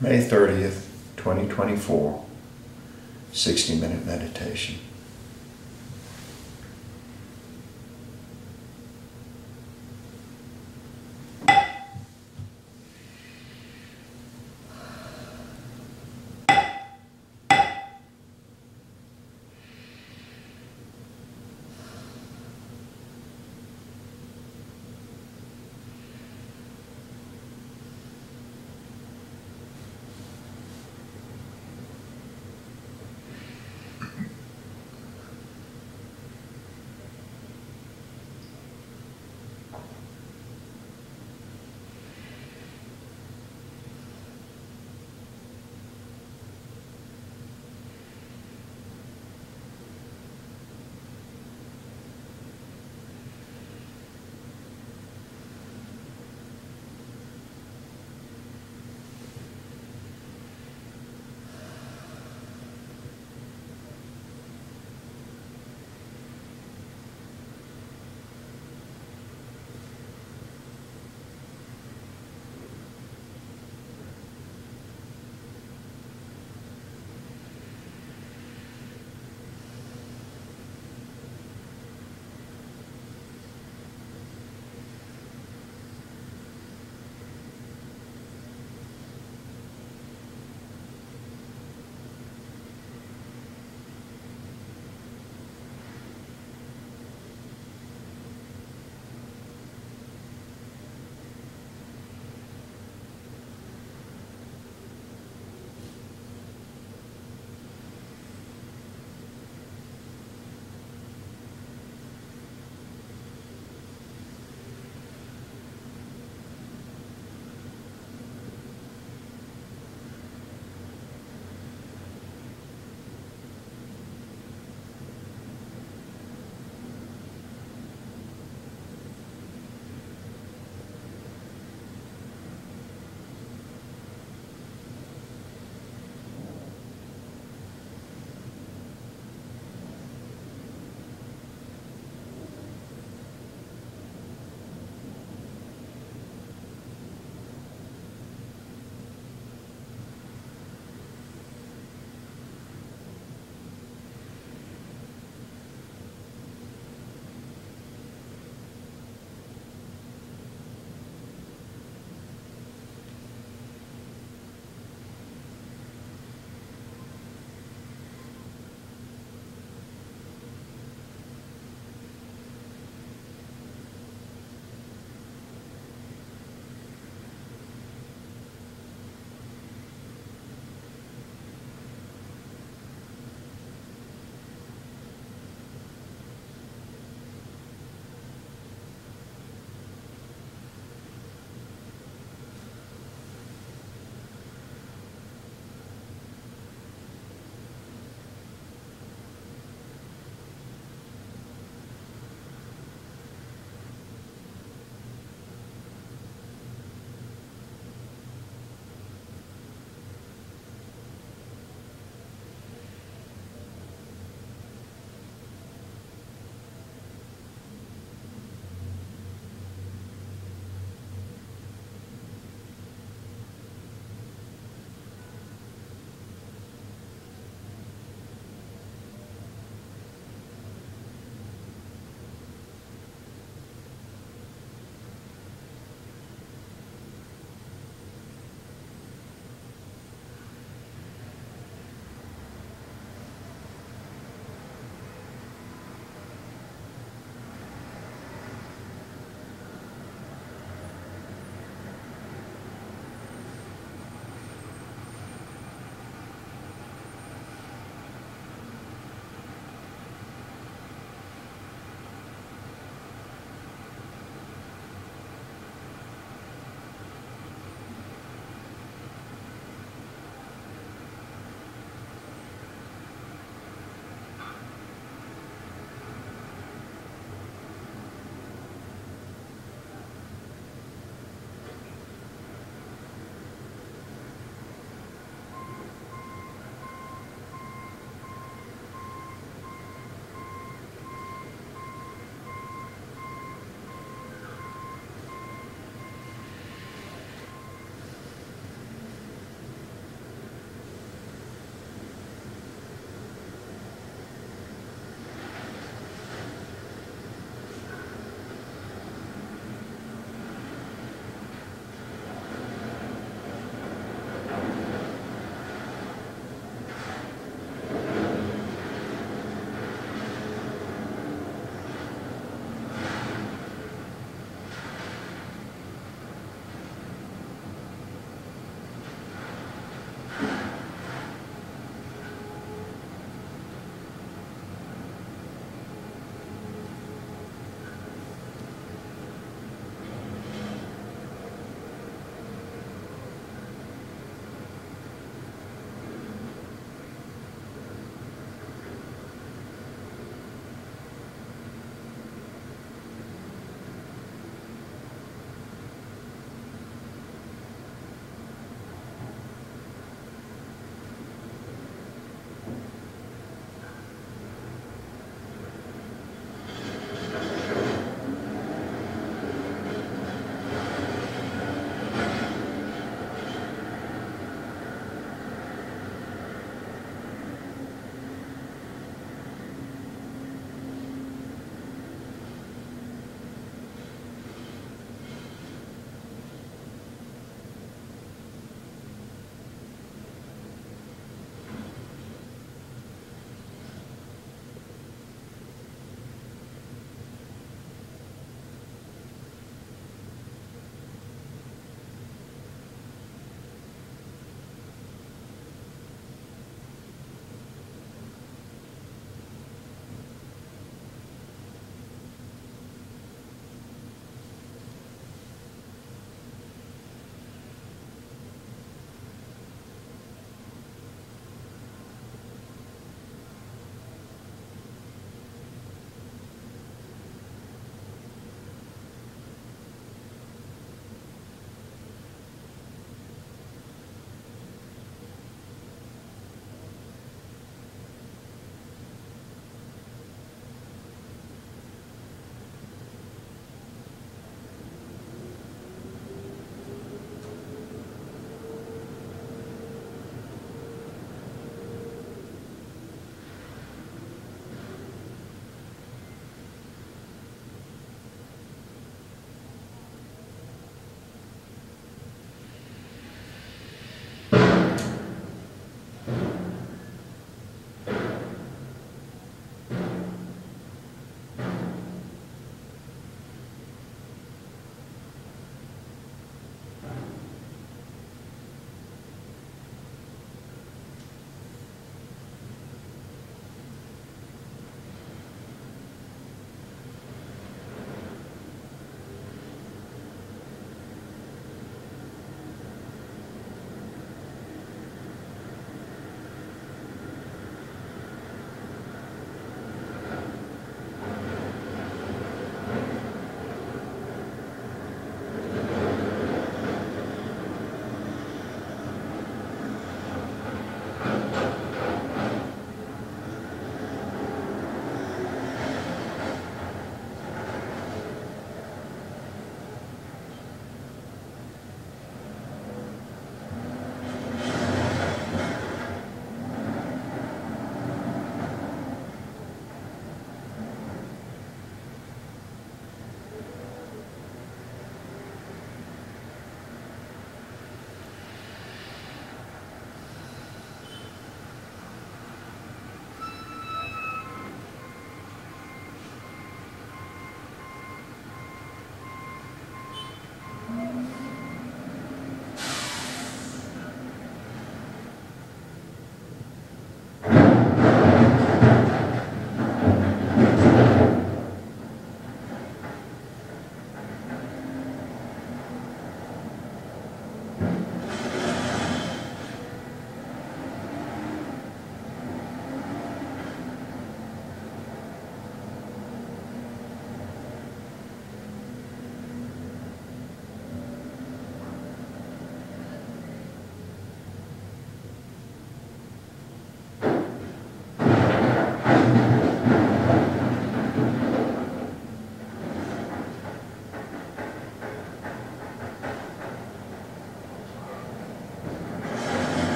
May 30th, 2024, 60 minute meditation.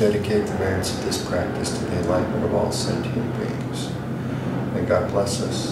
Dedicate the merits of this practice to the enlightenment of all sentient beings. May God bless us